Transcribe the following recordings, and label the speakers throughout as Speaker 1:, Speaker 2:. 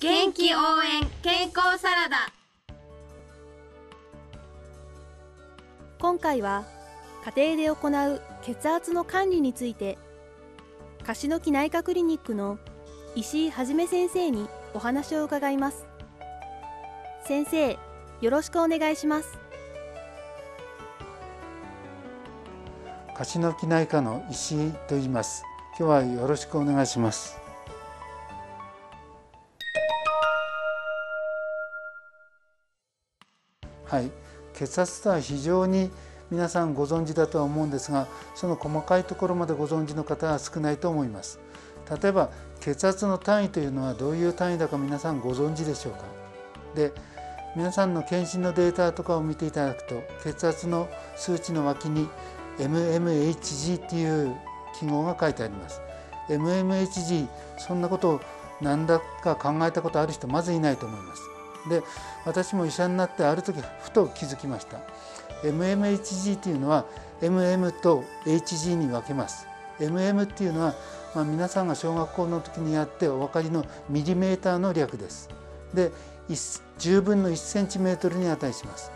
Speaker 1: 元気応援健康サラダ。
Speaker 2: 今回は家庭で行う血圧の管理について樫木内科クリニックの石井はじめ先生にお話を伺います。先生よろしくお願いします。
Speaker 3: 樫木内科の石井と言います。今日はよろしくお願いしますはい。血圧とは非常に皆さんご存知だとは思うんですがその細かいところまでご存知の方は少ないと思います。例えば血圧の単位というのはどういう単位だか皆さんご存知でしょうか。で皆さんの検診のデータとかを見ていただくと血圧の数値の脇に MMHG っていう記号が書いてあります。MMHG そんなことを何だか考えたことある人まずいないと思います。で私も医者になってある時ふと気づきました。MMHG というのは MM と HG に分けます。MM っていうのは、まあ、皆さんが小学校の時にやってお分かりのミリメーターの略です。で10分の 1cm に値します。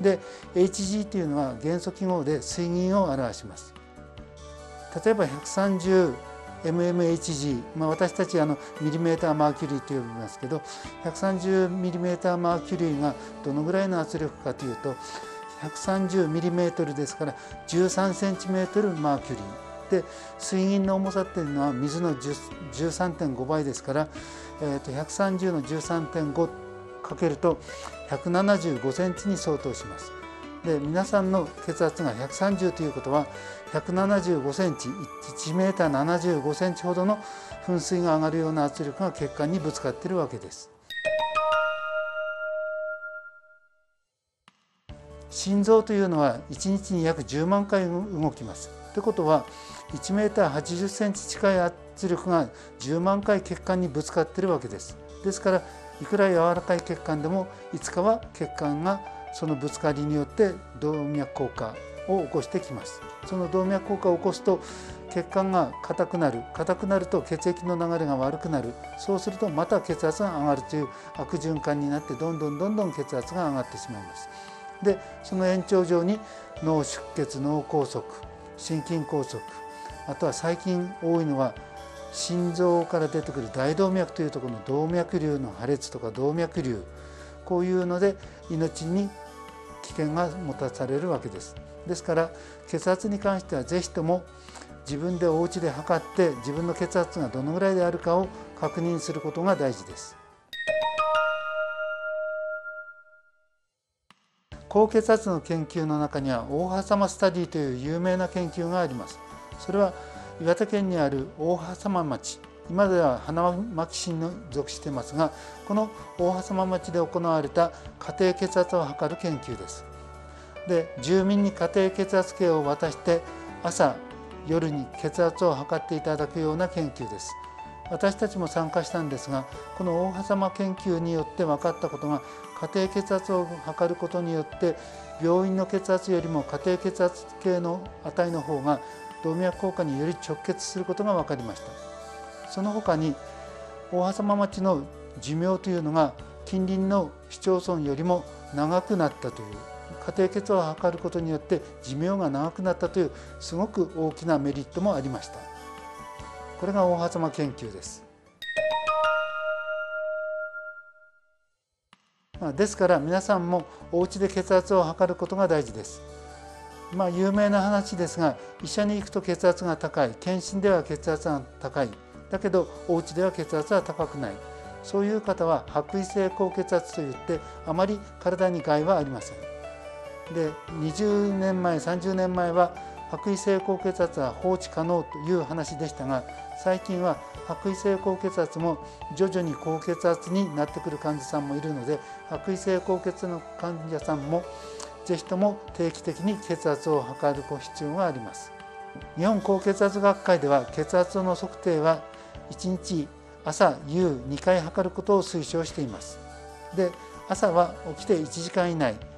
Speaker 3: で HG というのは元素記号で水銀を表します。例えば MMHG、まあ、私たちあのミリメーターマーキュリーと呼びますけど 130mm マーキュリーがどのぐらいの圧力かというと 130mm ですから 13cm マーキュリーで水銀の重さっていうのは水の13.5倍ですから、えー、と130の13.5かけると175センチに相当します。で皆さんの血圧が130ということは175センチ1メーター75センチほどの噴水が上がるような圧力が血管にぶつかっているわけです。心臓というのは1日に約10万回動きます。ってことは1メーター80センチ近い圧力が10万回血管にぶつかっているわけです。ですからいくら柔らかい血管でもいつかは血管がそのぶつかりによって動脈硬化を起こしてきます。その動脈硬化を起こすと血管が硬くなる。硬くなると血液の流れが悪くなる。そうするとまた血圧が上がるという悪循環になってどんどんどんどん血圧が上がってしまいます。でその延長上に脳出血脳梗塞心筋梗塞あとは最近多いのは心臓から出てくる大動脈というところの動脈瘤の破裂とか動脈瘤こういうので命に危険が持たされるわけです。ですから血圧に関しては是非とも自分でお家で測って自分の血圧がどのぐらいであるかを確認することが大事です。高血圧の研究の中には大波様スタディという有名な研究があります。それは岩手県にある大波様町。今では花巻市に属していますがこの大波様町で行われた家庭血圧を測る研究です。で住民に家庭血圧計を渡して朝夜に血圧を測っていただくような研究です。私たちも参加したんですがこの大波様研究によって分かったことが家庭血圧を測ることによって病院の血圧よりも家庭血圧計の値の方が動脈硬化により直結することが分かりました。その他に大波様町の寿命というのが近隣の市町村よりも長くなったという家庭血を測ることによって寿命が長くなったというすごく大きなメリットもありました。これが大波様研究です。ですから皆さんもお家で血圧を測ることが大事です。まあ、有名な話ですが医者に行くと血圧が高い。検診では血圧が高い。だけどお家では血圧は高くない。そういう方は白衣性高血圧といってあまり体に害はありません。で20年前30年前は白衣性高血圧は放置可能という話でしたが最近は白衣性高血圧も徐々に高血圧になってくる患者さんもいるので白衣性高血圧の患者さんもぜひとも定期的に血圧を測る必要があります。日本高血圧学会では血圧の測定は1日朝夕2回測ることを推奨しています。で朝は起きて1時間以内。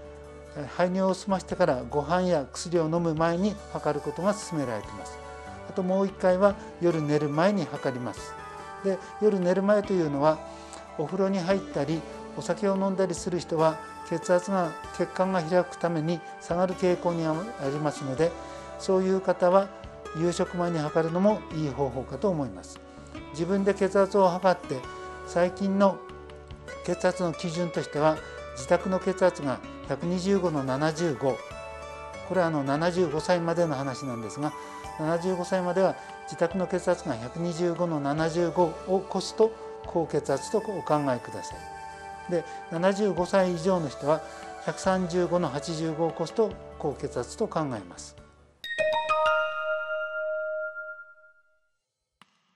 Speaker 3: 排尿を済ましてからご飯や薬を飲む前に測ることが勧められています。あともう1回は夜寝る前に測ります。で夜寝る前というのはお風呂に入ったりお酒を飲んだりする人は血圧が血管が開くために下がる傾向にありますのでそういう方は夕食前に測るのもいい方法かと思います。自分で血圧を測って最近の血圧の基準としては自宅の血圧が125の75これはあの75歳までの話なんですが75歳までは自宅の血圧が125の75を超すと高血圧とお考えください。で75歳以上の人は135の85を超すと高血圧と考えます。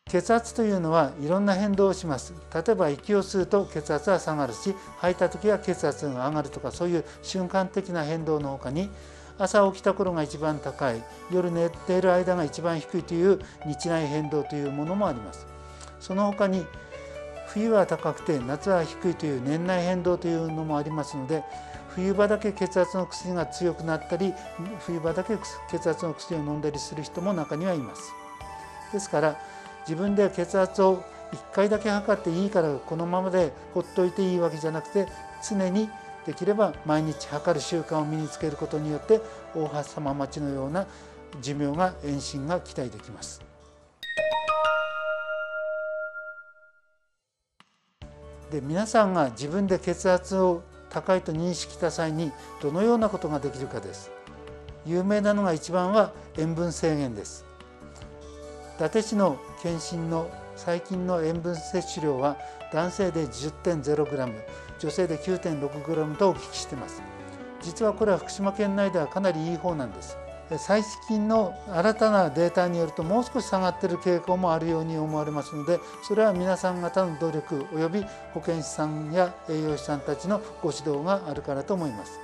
Speaker 3: 血圧というのはいろんな変動をします。例えば息を吸うと血圧は下がるし吐いた時は血圧が上がるとかそういう瞬間的な変動のほかに朝起きた頃が一番高い夜寝ている間が一番低いという日内変動というものもあります。その他に冬は高くて夏は低いという年内変動というのもありますので冬場だけ血圧の薬が強くなったり冬場だけ血圧の薬を飲んだりする人も中にはいます。ですから自分で血圧を1回だけ測っていいからこのままでほっといていいわけじゃなくて常にできれば毎日測る習慣を身につけることによって大橋様待ちのような寿命が延伸が期待できます。で皆さんが自分で血圧を高いと認識した際にどのようなことができるかです。有名なのが一番は塩分制限です。伊達市の検診の最近の塩分摂取量は男性で 10.0g 女性で 9.6g とお聞きしています。実はこれは福島県内ではかなりいい方なんです。最近の新たなデータによるともう少し下がっている傾向もあるように思われますのでそれは皆さん方の努力および保健師さんや栄養士さんたちのご指導があるからと思います。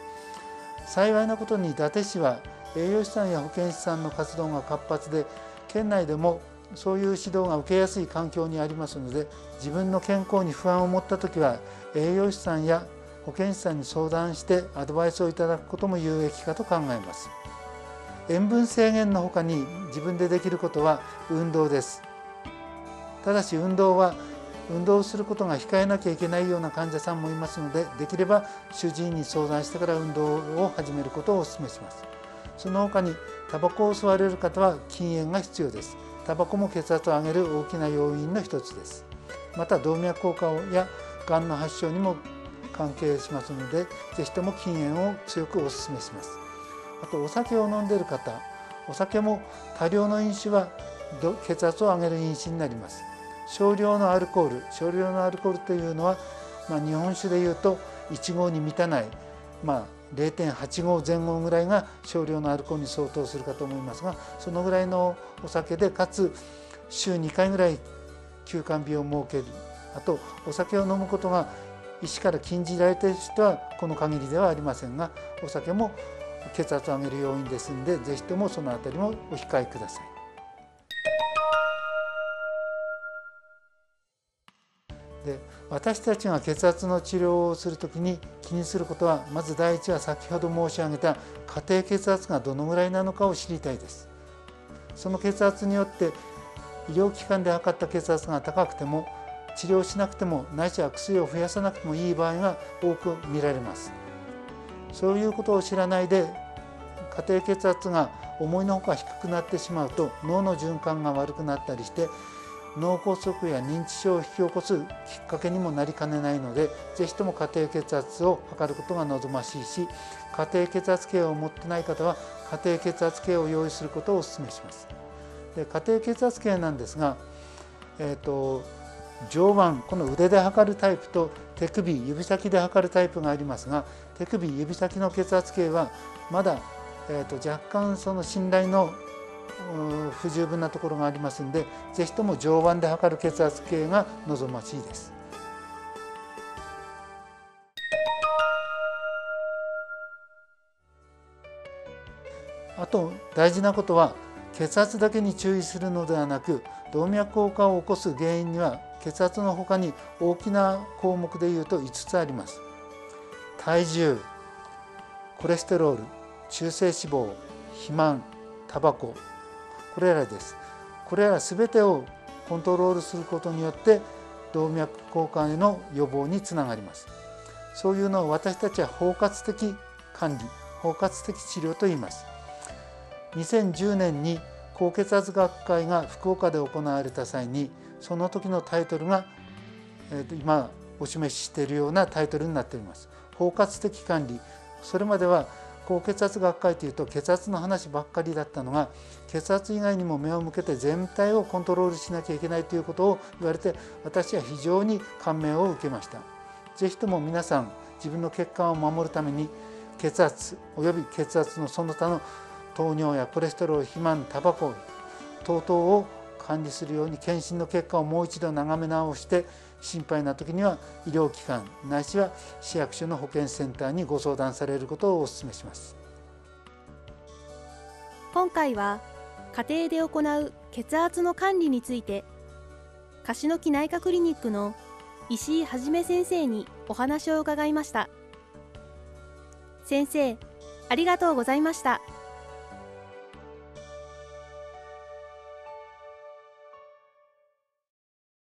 Speaker 3: 幸いなことに伊達市は栄養士さんや保健師さんの活動が活発で県内でもそういう指導が受けやすい環境にありますので自分の健康に不安を持った時は栄養士さんや保健師さんに相談してアドバイスをいただくことも有益かと考えます。塩分制限のほかに自分でできることは運動です。ただし運動は運動することが控えなきゃいけないような患者さんもいますのでできれば主治医に相談してから運動を始めることをお勧めします。その他にタバコを吸われる方は禁煙が必要です。タバコも血圧を上げる大きな要因の一つです。また動脈硬化やがんの発症にも関係しますので是非とも禁煙を強くお勧めします。あとお酒を飲んでいる方お酒も多量の飲酒は血圧を上げる因子になります。少量のアルコール少量のアルコールというのは、まあ、日本酒でいうと1合に満たない、まあ、0.85前後ぐらいが少量のアルコールに相当するかと思いますがそのぐらいのお酒でかつ週2回ぐらい休館日を設けるあとお酒を飲むことが医師から禁じられている人はこの限りではありませんがお酒も血圧を上げる要因ですので是非ともその辺りもお控えください。で私たちが血圧の治療をする時に気にすることはまず第一は先ほど申し上げた家庭血圧がどのぐらいなのかを知りたいです。その血圧によって医療機関で測った血圧が高くても治療しなくてもないしは薬を増やさなくてもいい場合が多く見られます。そういうことを知らないで家庭血圧が思いのほか低くなってしまうと脳の循環が悪くなったりして脳梗塞や認知症を引き起こすきっかけにもなりかねないので是非とも家庭血圧を測ることが望ましいし家庭血圧計を持ってない方は家庭血圧計を用意することをお勧めします。で家庭血圧計なんですが、えーと、上腕この腕で測るタイプと手首指先で測るタイプがありますが手首指先の血圧計はまだ、えーと若干その信頼の不十分なところがありますので是非とも上腕で測る血圧計が望ましいです。あと大事なことは血圧だけに注意するのではなく動脈硬化を起こす原因には血圧のほかに大きな項目でいうと5つあります。体重コレステロール中性脂肪肥満タバコこれらです。これら全てをコントロールすることによって動脈硬化への予防につながります。そういうのを私たちは包括的管理包括的治療と言います。2010年に高血圧学会が福岡で行われた際にその時のタイトルが、えー、と今お示ししているようなタイトルになっております。包括的管理。それまでは高血圧学会というと血圧の話ばっかりだったのが血圧以外にも目を向けて全体をコントロールしなきゃいけないということを言われて私は非常に感銘を受けました。是非とも皆さん自分の血管を守るために血圧および血圧のその他の糖尿やコレステロール肥満タバコ等々を管理するように検診の結果をもう一度眺め直して心配な時には医療機関ないしは市役所の保健センターにご相談されることをお勧めします
Speaker 2: 今回は家庭で行う血圧の管理について樫木内科クリニックの石井はじめ先生にお話を伺いました先生ありがとうございました。